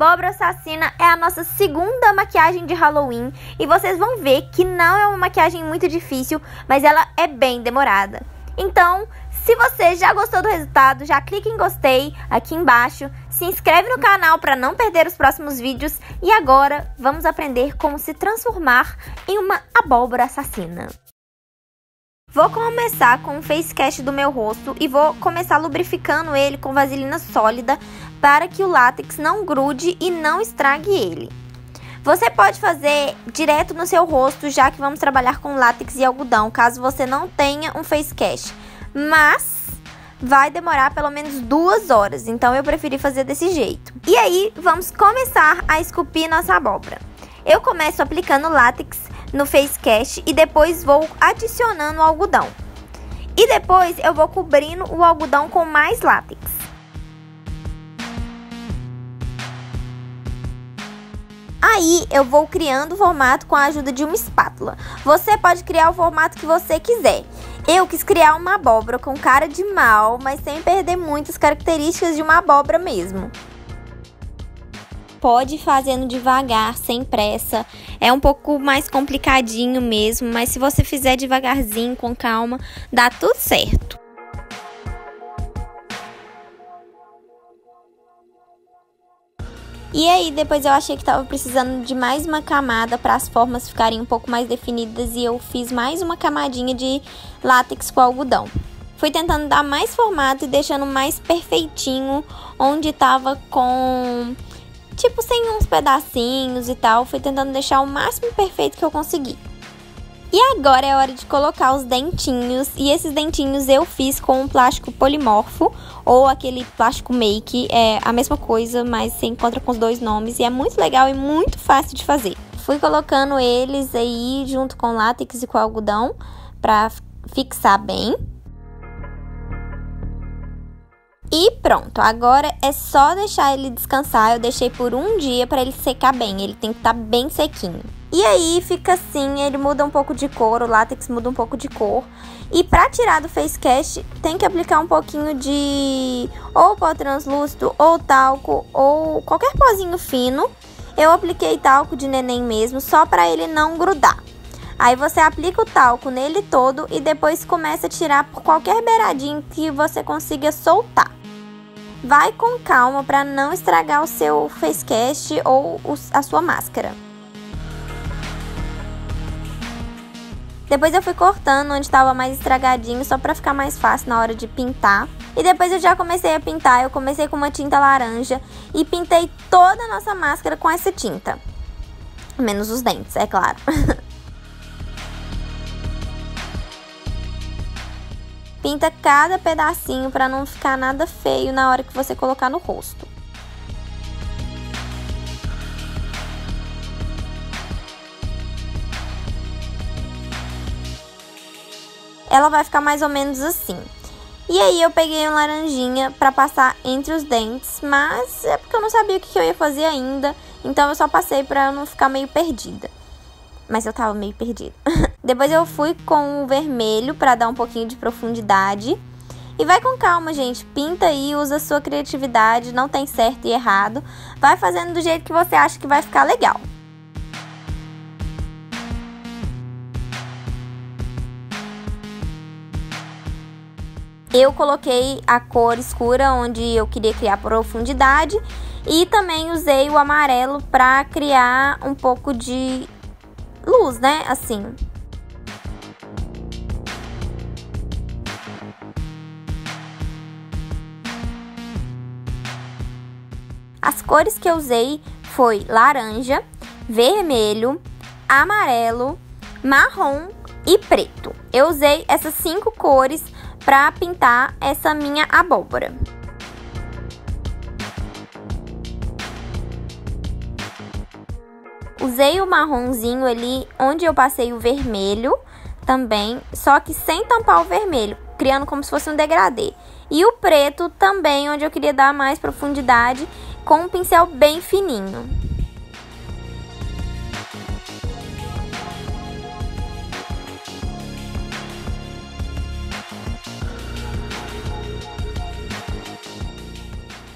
Abóbora assassina é a nossa segunda maquiagem de Halloween e vocês vão ver que não é uma maquiagem muito difícil, mas ela é bem demorada. Então, se você já gostou do resultado, já clique em gostei aqui embaixo, se inscreve no canal para não perder os próximos vídeos e agora vamos aprender como se transformar em uma abóbora assassina. Vou começar com o face cast do meu rosto e vou começar lubrificando ele com vaselina sólida para que o látex não grude e não estrague ele. Você pode fazer direto no seu rosto, já que vamos trabalhar com látex e algodão, caso você não tenha um face cast. Mas vai demorar pelo menos duas horas, então eu preferi fazer desse jeito. E aí, vamos começar a esculpir nossa abóbora. Eu começo aplicando látex no face cast e depois vou adicionando o algodão. E depois eu vou cobrindo o algodão com mais látex. Aí eu vou criando o formato com a ajuda de uma espátula. Você pode criar o formato que você quiser. Eu quis criar uma abóbora com cara de mal, mas sem perder muitas características de uma abóbora mesmo pode ir fazendo devagar, sem pressa. É um pouco mais complicadinho mesmo, mas se você fizer devagarzinho, com calma, dá tudo certo. E aí, depois eu achei que tava precisando de mais uma camada para as formas ficarem um pouco mais definidas e eu fiz mais uma camadinha de látex com algodão. Fui tentando dar mais formato e deixando mais perfeitinho onde tava com tipo sem uns pedacinhos e tal. Fui tentando deixar o máximo perfeito que eu consegui. E agora é hora de colocar os dentinhos. E esses dentinhos eu fiz com um plástico polimorfo ou aquele plástico make. É a mesma coisa, mas você encontra com os dois nomes. E é muito legal e muito fácil de fazer. Fui colocando eles aí junto com látex e com algodão para fixar bem. E pronto, agora é só deixar ele descansar. Eu deixei por um dia para ele secar bem. Ele tem que estar tá bem sequinho. E aí fica assim, ele muda um pouco de cor, o látex muda um pouco de cor. E para tirar do facecast, tem que aplicar um pouquinho de ou pó translúcido, ou talco, ou qualquer pozinho fino. Eu apliquei talco de neném mesmo, só para ele não grudar. Aí você aplica o talco nele todo e depois começa a tirar por qualquer beiradinho que você consiga soltar. Vai com calma para não estragar o seu facecast ou a sua máscara. Depois eu fui cortando onde estava mais estragadinho, só para ficar mais fácil na hora de pintar. E depois eu já comecei a pintar, eu comecei com uma tinta laranja e pintei toda a nossa máscara com essa tinta. Menos os dentes, é claro. Pinta cada pedacinho para não ficar nada feio na hora que você colocar no rosto. Ela vai ficar mais ou menos assim. E aí eu peguei um laranjinha para passar entre os dentes, mas é porque eu não sabia o que eu ia fazer ainda, então eu só passei para não ficar meio perdida. Mas eu tava meio perdida. Depois eu fui com o vermelho para dar um pouquinho de profundidade. E vai com calma, gente. Pinta aí, usa a sua criatividade, não tem certo e errado. Vai fazendo do jeito que você acha que vai ficar legal. Eu coloquei a cor escura onde eu queria criar profundidade e também usei o amarelo para criar um pouco de luz, né? Assim, As cores que eu usei foi laranja, vermelho, amarelo, marrom e preto. Eu usei essas cinco cores para pintar essa minha abóbora. Usei o marronzinho ali onde eu passei o vermelho também, só que sem tampar o vermelho, criando como se fosse um degradê. E o preto também, onde eu queria dar mais profundidade, com um pincel bem fininho.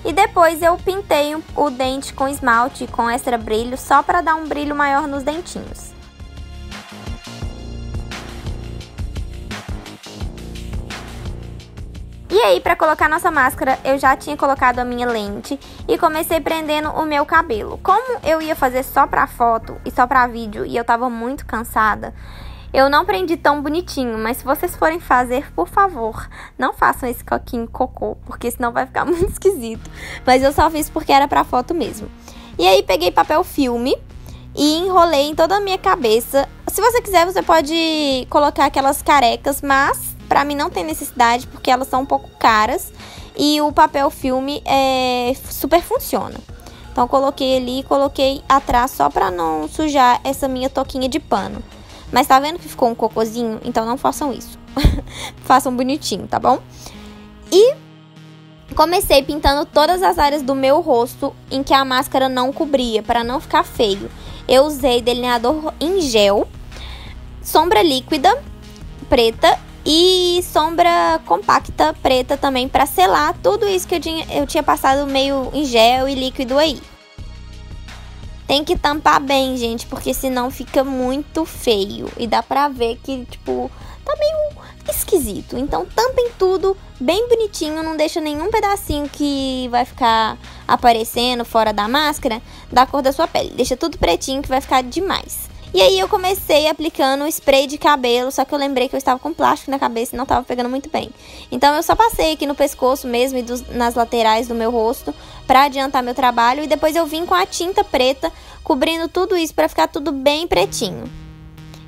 E depois eu pintei o dente com esmalte com extra brilho, só para dar um brilho maior nos dentinhos. Aí, para colocar nossa máscara, eu já tinha colocado a minha lente e comecei prendendo o meu cabelo. Como eu ia fazer só pra foto e só pra vídeo e eu tava muito cansada, eu não prendi tão bonitinho, mas se vocês forem fazer, por favor, não façam esse coquinho cocô, porque senão vai ficar muito esquisito. Mas eu só fiz porque era pra foto mesmo. E aí peguei papel filme e enrolei em toda a minha cabeça. Se você quiser, você pode colocar aquelas carecas, mas para mim não tem necessidade porque elas são um pouco caras e o papel filme é super funciona. Então coloquei ali, coloquei atrás só para não sujar essa minha toquinha de pano. Mas tá vendo que ficou um cocôzinho? Então não façam isso. façam bonitinho, tá bom? E comecei pintando todas as áreas do meu rosto em que a máscara não cobria, para não ficar feio. Eu usei delineador em gel, sombra líquida preta e sombra compacta preta também para selar tudo isso que eu tinha, eu tinha passado meio em gel e líquido aí. Tem que tampar bem, gente, porque senão fica muito feio e dá pra ver que, tipo, tá meio esquisito. Então tampem tudo bem bonitinho, não deixa nenhum pedacinho que vai ficar aparecendo fora da máscara da cor da sua pele. Deixa tudo pretinho que vai ficar demais. E aí eu comecei aplicando spray de cabelo, só que eu lembrei que eu estava com plástico na cabeça e não estava pegando muito bem. Então eu só passei aqui no pescoço mesmo e dos, nas laterais do meu rosto para adiantar meu trabalho e depois eu vim com a tinta preta cobrindo tudo isso para ficar tudo bem pretinho.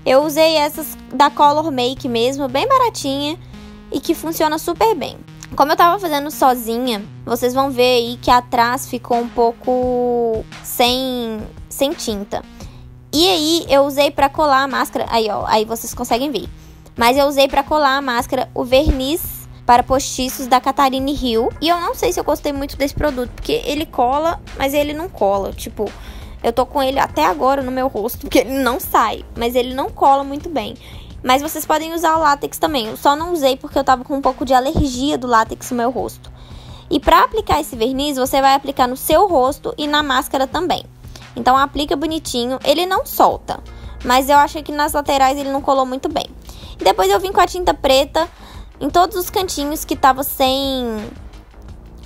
Eu usei essas da Color Make mesmo, bem baratinha e que funciona super bem. Como eu tava fazendo sozinha, vocês vão ver aí que atrás ficou um pouco sem, sem tinta. E aí eu usei para colar a máscara, aí ó, aí vocês conseguem ver. Mas eu usei para colar a máscara o verniz para postiços da Catarine Hill. E eu não sei se eu gostei muito desse produto, porque ele cola, mas ele não cola. Tipo, eu tô com ele até agora no meu rosto, porque ele não sai, mas ele não cola muito bem. Mas vocês podem usar o látex também. Eu só não usei porque eu tava com um pouco de alergia do látex no meu rosto. E para aplicar esse verniz, você vai aplicar no seu rosto e na máscara também. Então aplica bonitinho. Ele não solta, mas eu achei que nas laterais ele não colou muito bem. Depois eu vim com a tinta preta em todos os cantinhos que tava sem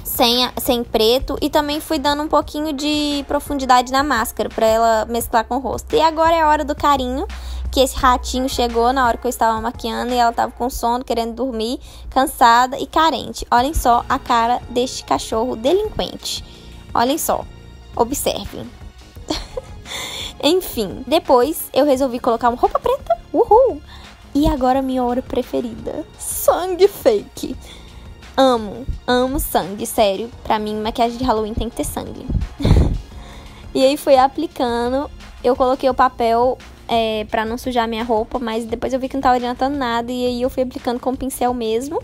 sem, sem preto e também fui dando um pouquinho de profundidade na máscara para ela mesclar com o rosto. E agora é a hora do carinho, que esse ratinho chegou na hora que eu estava maquiando e ela estava com sono, querendo dormir, cansada e carente. Olhem só a cara deste cachorro delinquente. Olhem só. Observem. Enfim, depois eu resolvi colocar uma roupa preta. Uhul! E agora minha hora preferida: sangue fake. Amo, amo sangue, sério. Pra mim, maquiagem de Halloween tem que ter sangue. e aí fui aplicando. Eu coloquei o papel é, pra não sujar minha roupa, mas depois eu vi que não tava adiantando nada. E aí eu fui aplicando com o pincel mesmo.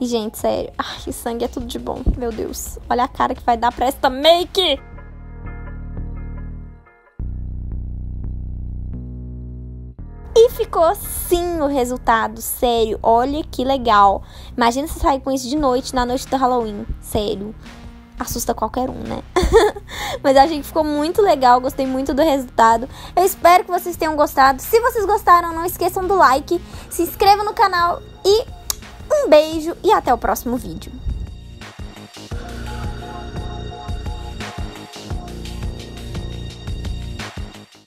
E, gente, sério. Ai, sangue é tudo de bom. Meu Deus. Olha a cara que vai dar pra esta make! Ficou assim o resultado, sério. Olha que legal. Imagina se sair com isso de noite, na noite do Halloween. Sério. Assusta qualquer um, né? Mas achei que ficou muito legal, gostei muito do resultado. Eu espero que vocês tenham gostado. Se vocês gostaram, não esqueçam do like, se inscrevam no canal e um beijo e até o próximo vídeo.